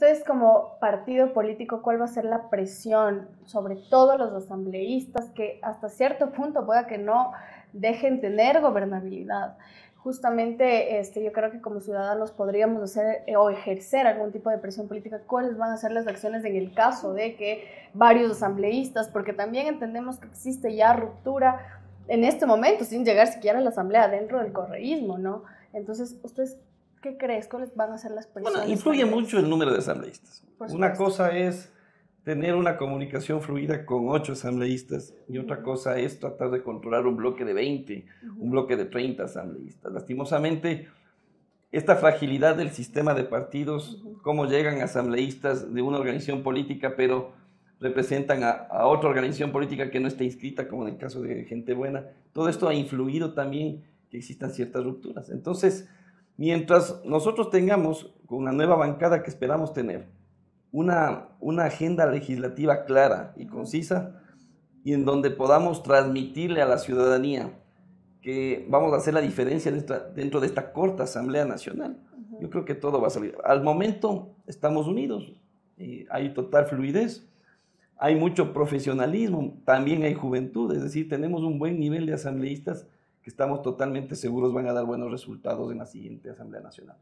ustedes como partido político, ¿cuál va a ser la presión sobre todos los asambleístas que hasta cierto punto pueda que no dejen tener gobernabilidad? Justamente este, yo creo que como ciudadanos podríamos hacer eh, o ejercer algún tipo de presión política. ¿Cuáles van a ser las acciones en el caso de que varios asambleístas, porque también entendemos que existe ya ruptura en este momento, sin llegar siquiera a la asamblea dentro del correísmo, ¿no? Entonces, ¿ustedes qué crees? ¿Cuáles van a ser las presiones? Bueno, influye mucho el número de asambleístas. Una cosa es tener una comunicación fluida con ocho asambleístas y otra cosa es tratar de controlar un bloque de 20, un bloque de 30 asambleístas. Lastimosamente, esta fragilidad del sistema de partidos, cómo llegan asambleístas de una organización política, pero representan a, a, otra organización política que no está inscrita, como en el caso de Gente Buena, todo esto ha influido también que existan ciertas rupturas. Entonces, mientras nosotros tengamos con una nueva bancada que esperamos tener, una, una agenda legislativa clara y concisa y en donde podamos transmitirle a la ciudadanía que vamos a hacer la diferencia dentro de esta corta Asamblea Nacional. Yo creo que todo va a salir. Al momento estamos unidos, eh, hay total fluidez, hay mucho profesionalismo, también hay juventud, es decir, tenemos un buen nivel de asambleístas estamos totalmente seguros van a dar buenos resultados en la siguiente Asamblea Nacional.